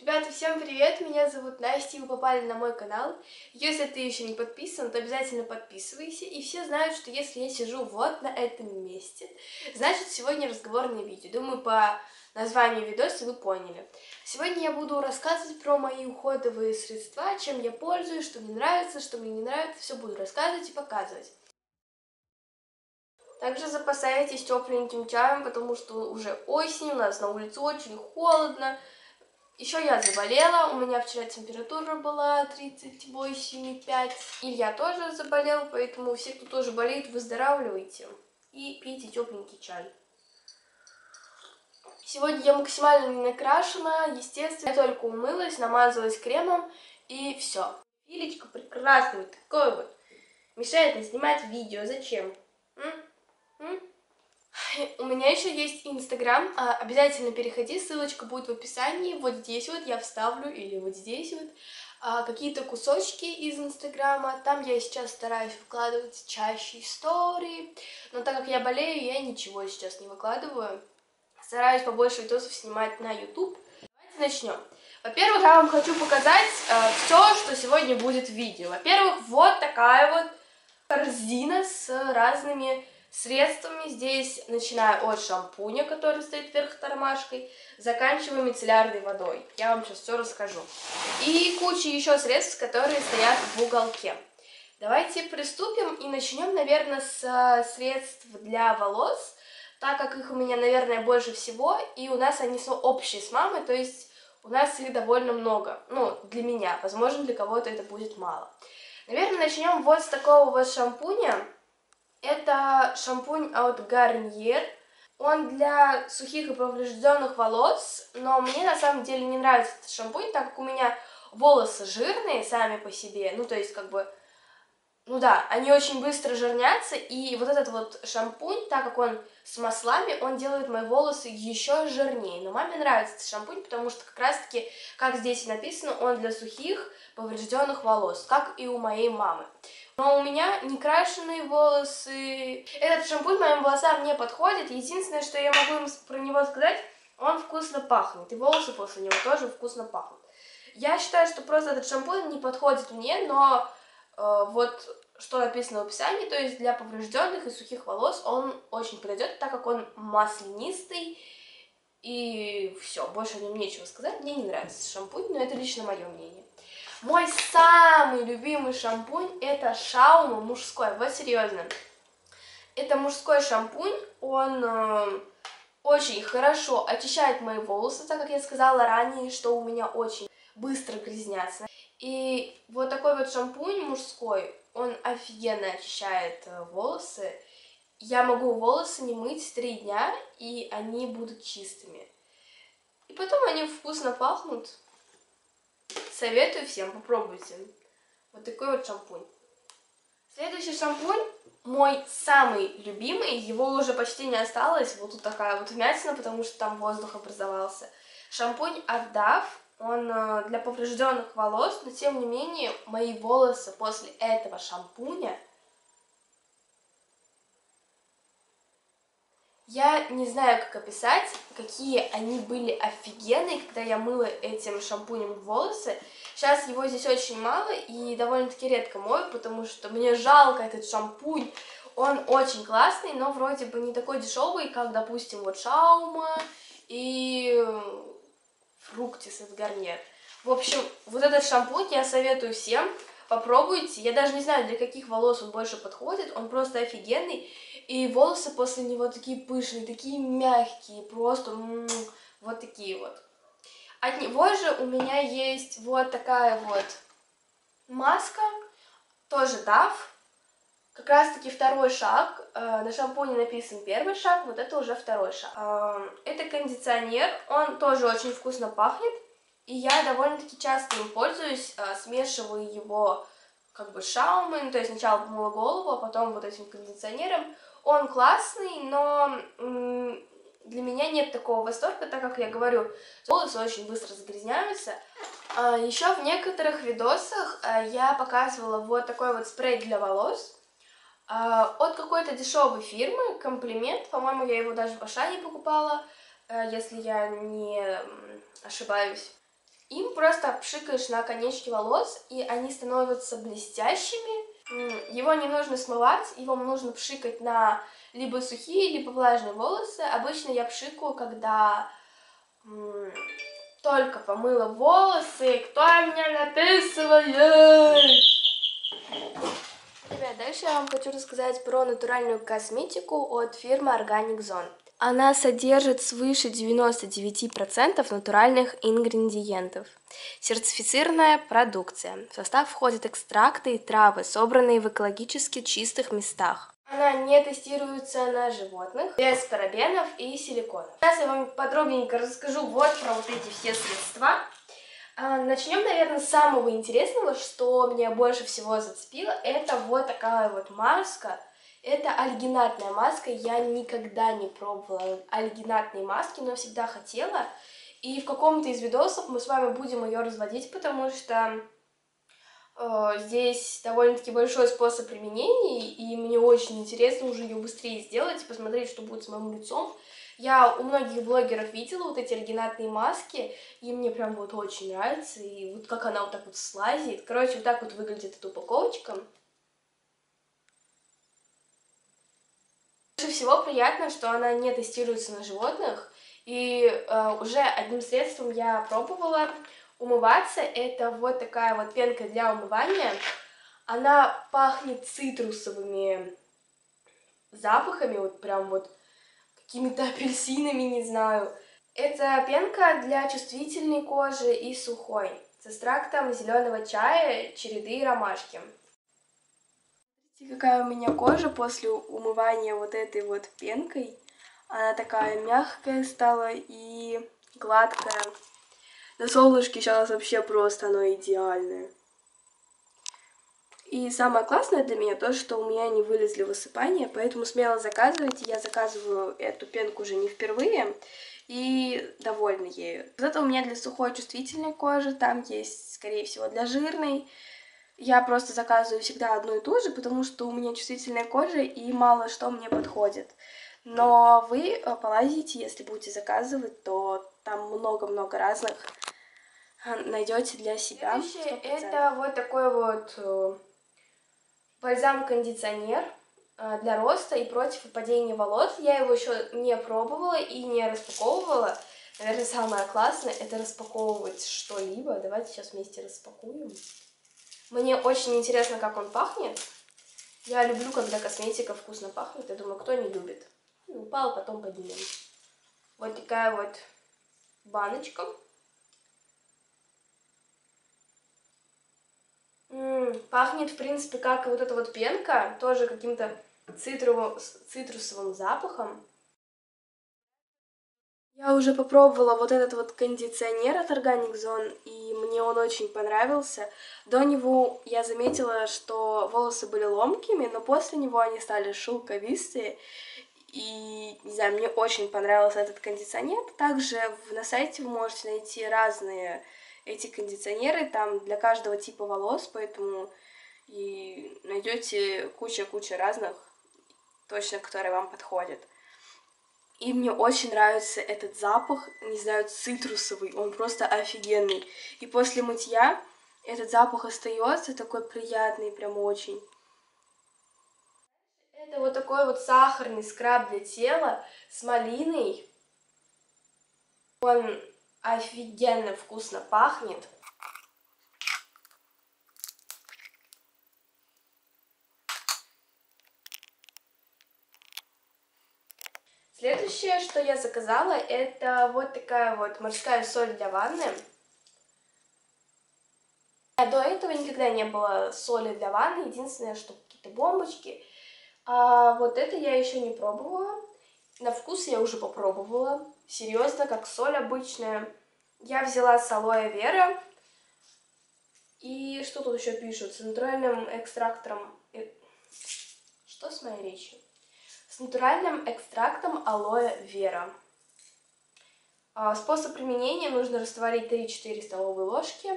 Ребята, всем привет! Меня зовут Настя, и вы попали на мой канал. Если ты еще не подписан, то обязательно подписывайся. И все знают, что если я сижу вот на этом месте, значит сегодня разговорное видео. Думаю, по названию видоса вы поняли. Сегодня я буду рассказывать про мои уходовые средства, чем я пользуюсь, что мне нравится, что мне не нравится. Все буду рассказывать и показывать. Также запасайтесь тепленьким чаем, потому что уже осень, у нас на улице очень холодно. Еще я заболела, у меня вчера температура была 38,5. Илья тоже заболел, поэтому все, кто тоже болеет, выздоравливайте и пейте тепленький чай. Сегодня я максимально не накрашена, естественно, я только умылась, намазалась кремом и все. Филечка прекрасный, такой вот. Мешает мне снимать видео, зачем? У меня еще есть Инстаграм, а, обязательно переходи, ссылочка будет в описании, вот здесь вот я вставлю, или вот здесь вот, а, какие-то кусочки из Инстаграма, там я сейчас стараюсь выкладывать чаще истории, но так как я болею, я ничего сейчас не выкладываю, стараюсь побольше видосов снимать на YouTube. Давайте начнем. Во-первых, я вам хочу показать э, все, что сегодня будет в видео. Во-первых, вот такая вот корзина с разными средствами здесь, начиная от шампуня, который стоит вверх тормашкой, заканчивая мицеллярной водой. Я вам сейчас все расскажу. И куча еще средств, которые стоят в уголке. Давайте приступим и начнем, наверное, с э, средств для волос, так как их у меня, наверное, больше всего, и у нас они общие с мамой, то есть у нас их довольно много, ну, для меня, возможно, для кого-то это будет мало. Наверное, начнем вот с такого вот шампуня, это шампунь от Garnier. Он для сухих и поврежденных волос, но мне на самом деле не нравится этот шампунь, так как у меня волосы жирные сами по себе, ну то есть как бы, ну да, они очень быстро жирнятся, и вот этот вот шампунь, так как он с маслами, он делает мои волосы еще жирнее. Но маме нравится этот шампунь, потому что как раз-таки, как здесь и написано, он для сухих поврежденных волос, как и у моей мамы. Но у меня не крашеные волосы. Этот шампунь моим волосам не подходит. Единственное, что я могу им про него сказать, он вкусно пахнет. И волосы после него тоже вкусно пахнут. Я считаю, что просто этот шампунь не подходит мне, но э, вот что написано в описании, то есть для поврежденных и сухих волос он очень подойдет, так как он маслянистый. И все, больше о нем нечего сказать. Мне не нравится шампунь, но это лично мое мнение. Мой самый любимый шампунь это Шаума мужской, вот серьезно. Это мужской шампунь, он э, очень хорошо очищает мои волосы, так как я сказала ранее, что у меня очень быстро грязнятся. И вот такой вот шампунь мужской, он офигенно очищает э, волосы. Я могу волосы не мыть три дня, и они будут чистыми. И потом они вкусно пахнут. Советую всем, попробуйте. Вот такой вот шампунь. Следующий шампунь, мой самый любимый, его уже почти не осталось. Вот тут такая вот вмятина, потому что там воздух образовался. Шампунь от Dove, он э, для поврежденных волос, но тем не менее мои волосы после этого шампуня Я не знаю, как описать, какие они были офигенные, когда я мыла этим шампунем волосы. Сейчас его здесь очень мало и довольно-таки редко мою, потому что мне жалко этот шампунь. Он очень классный, но вроде бы не такой дешевый, как, допустим, вот Шаума и Фруктис от Гарнер. В общем, вот этот шампунь я советую всем. Попробуйте. Я даже не знаю, для каких волос он больше подходит. Он просто офигенный. И волосы после него такие пышные, такие мягкие, просто вот такие вот. От него же у меня есть вот такая вот маска, тоже DAF. Как раз таки второй шаг. Э, на шампуне написан первый шаг, вот это уже второй шаг. Э, это кондиционер, он тоже очень вкусно пахнет. И я довольно-таки часто им пользуюсь, э, смешиваю его как бы шаумом, то есть сначала помыла голову, а потом вот этим кондиционером. Он классный, но для меня нет такого восторга, так как я говорю, волосы очень быстро загрязняются. А, Еще в некоторых видосах а, я показывала вот такой вот спрей для волос а, от какой-то дешевой фирмы, комплимент, по-моему, я его даже в Ашане покупала, если я не ошибаюсь. Им просто пшикаешь на конечки волос, и они становятся блестящими. Его не нужно смывать, его нужно пшикать на либо сухие, либо влажные волосы. Обычно я пшикаю, когда только помыла волосы. Кто меня написывает? Ребят, дальше я вам хочу рассказать про натуральную косметику от фирмы Organic Zone. Она содержит свыше 99% натуральных ингредиентов. Сертифицированная продукция. В состав входят экстракты и травы, собранные в экологически чистых местах. Она не тестируется на животных, без парабенов и силиконов. Сейчас я вам подробненько расскажу вот про вот эти все средства. А, начнем, наверное, с самого интересного, что меня больше всего зацепило. Это вот такая вот маска это альгинатная маска. Я никогда не пробовала альгинатные маски, но всегда хотела. И в каком-то из видосов мы с вами будем ее разводить, потому что э, здесь довольно-таки большой способ применения, и мне очень интересно уже ее быстрее сделать, посмотреть, что будет с моим лицом. Я у многих блогеров видела вот эти альгинатные маски, и мне прям вот очень нравится, и вот как она вот так вот слазит. Короче, вот так вот выглядит эта упаковочка. Больше всего приятно, что она не тестируется на животных, и э, уже одним средством я пробовала умываться. Это вот такая вот пенка для умывания. Она пахнет цитрусовыми запахами, вот прям вот какими-то апельсинами, не знаю. Это пенка для чувствительной кожи и сухой, с экстрактом зеленого чая, череды и ромашки. Смотрите, какая у меня кожа после умывания вот этой вот пенкой. Она такая мягкая стала и гладкая. На солнышке сейчас вообще просто оно идеальное. И самое классное для меня то, что у меня не вылезли высыпания, поэтому смело заказывайте. Я заказываю эту пенку уже не впервые и довольна ею. Зато у меня для сухой чувствительной кожи, там есть, скорее всего, для жирной. Я просто заказываю всегда одну и ту же, потому что у меня чувствительная кожа и мало что мне подходит. Но вы э, полазите, если будете заказывать, то там много-много разных э, найдете для себя. Следующее это вот такой вот э, бальзам-кондиционер для роста и против выпадения волос. Я его еще не пробовала и не распаковывала. Наверное, самое классное это распаковывать что-либо. Давайте сейчас вместе распакуем. Мне очень интересно, как он пахнет. Я люблю, когда косметика вкусно пахнет. Я думаю, кто не любит. Ну, упал, потом поднимем. Вот такая вот баночка. М -м, пахнет, в принципе, как вот эта вот пенка. Тоже каким-то цитрусовым запахом. Я уже попробовала вот этот вот кондиционер от Organic Zone, и мне он очень понравился. До него я заметила, что волосы были ломкими, но после него они стали шелковистые, и, не знаю, мне очень понравился этот кондиционер. Также на сайте вы можете найти разные эти кондиционеры, там для каждого типа волос, поэтому и найдете куча-куча разных, точно, которые вам подходят. И мне очень нравится этот запах, не знаю, цитрусовый, он просто офигенный. И после мытья этот запах остается такой приятный, прям очень. Это вот такой вот сахарный скраб для тела с малиной. Он офигенно вкусно пахнет. Следующее, что я заказала, это вот такая вот морская соль для ванны. До этого никогда не было соли для ванны, единственное, что какие-то бомбочки. А вот это я еще не пробовала. На вкус я уже попробовала. Серьезно, как соль обычная. Я взяла с алоэ вера. И что тут еще пишут? С натуральным экстрактором... Э, что с моей речью? Натуральным экстрактом алоэ вера. А, способ применения нужно растворить 3-4 столовые ложки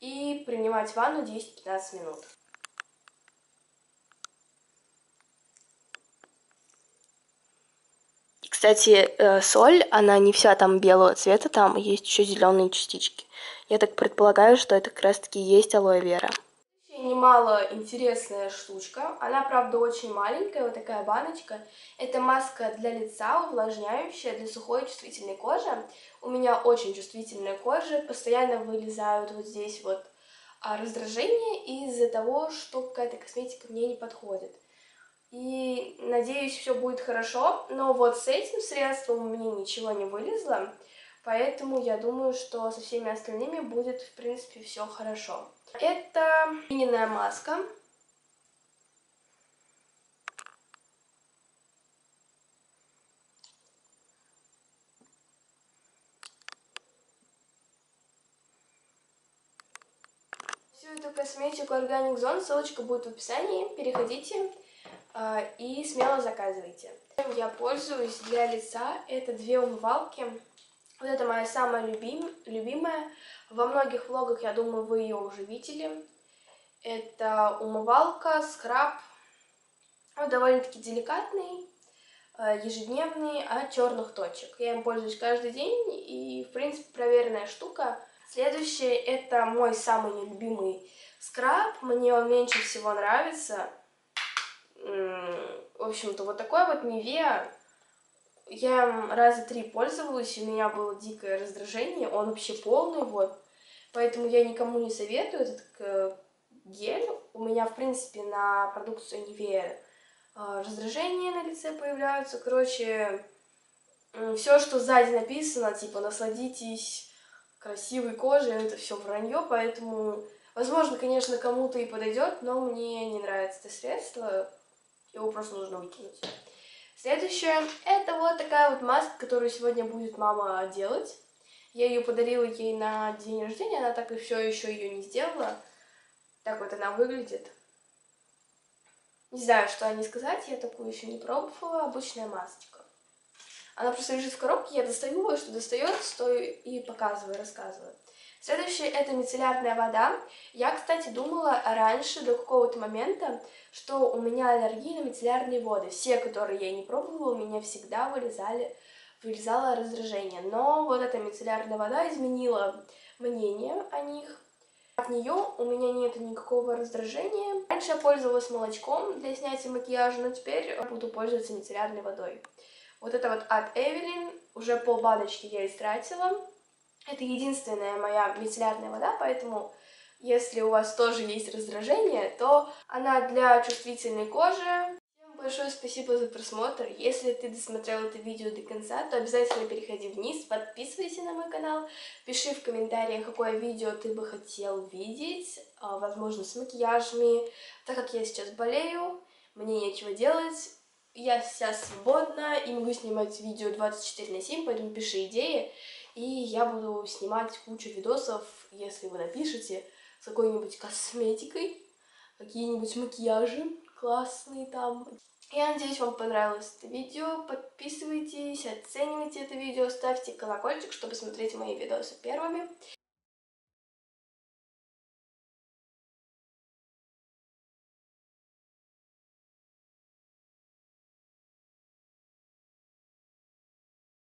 и принимать ванну 10-15 минут. Кстати, э, соль, она не вся там белого цвета, там есть еще зеленые частички. Я так предполагаю, что это как раз-таки есть алоэ вера. Немало интересная штучка. Она, правда, очень маленькая, вот такая баночка. Это маска для лица, увлажняющая, для сухой чувствительной кожи. У меня очень чувствительная кожа, постоянно вылезают вот здесь вот а, раздражения из-за того, что какая-то косметика мне не подходит. И надеюсь, все будет хорошо. Но вот с этим средством мне ничего не вылезло. Поэтому я думаю, что со всеми остальными будет, в принципе, все хорошо. Это льняная маска. Всю эту косметику Organic Zone, ссылочка будет в описании, переходите э, и смело заказывайте. Я пользуюсь для лица, это две умывалки вот это моя самая любим, любимая. Во многих влогах, я думаю, вы ее уже видели. Это умывалка, скраб. Он довольно-таки деликатный, э, ежедневный, от черных точек. Я им пользуюсь каждый день и, в принципе, проверенная штука. Следующее это мой самый любимый скраб. Мне он меньше всего нравится. В общем-то, вот такой вот Nivea я раза три пользовалась, у меня было дикое раздражение, он вообще полный, вот. Поэтому я никому не советую этот гель. У меня, в принципе, на продукцию Nivea э, раздражения на лице появляются. Короче, все, что сзади написано, типа, насладитесь красивой кожей, это все вранье, поэтому, возможно, конечно, кому-то и подойдет, но мне не нравится это средство, его просто нужно выкинуть. Следующее, это вот такая вот маска, которую сегодня будет мама делать. Я ее подарила ей на день рождения, она так и все еще ее не сделала. Так вот она выглядит. Не знаю, что о ней сказать, я такую еще не пробовала. Обычная масочка. Она просто лежит в коробке, я достаю ее, что достает, стою и показываю, рассказываю. Следующее это мицеллярная вода. Я, кстати, думала раньше, до какого-то момента, что у меня аллергия на мицеллярные воды. Все, которые я не пробовала, у меня всегда вылезали, вылезало раздражение. Но вот эта мицеллярная вода изменила мнение о них. От нее у меня нет никакого раздражения. Раньше я пользовалась молочком для снятия макияжа, но теперь буду пользоваться мицеллярной водой. Вот это вот от Эвелин, уже пол баночки я истратила. Это единственная моя мицеллярная вода, поэтому если у вас тоже есть раздражение, то она для чувствительной кожи. Всем большое спасибо за просмотр. Если ты досмотрел это видео до конца, то обязательно переходи вниз, подписывайся на мой канал, пиши в комментариях, какое видео ты бы хотел видеть, а, возможно, с макияжами. Так как я сейчас болею, мне нечего делать, я сейчас свободна и могу снимать видео 24 на 7, поэтому пиши идеи. И я буду снимать кучу видосов, если вы напишите, с какой-нибудь косметикой, какие-нибудь макияжи классные там. Я надеюсь, вам понравилось это видео. Подписывайтесь, оценивайте это видео, ставьте колокольчик, чтобы смотреть мои видосы первыми.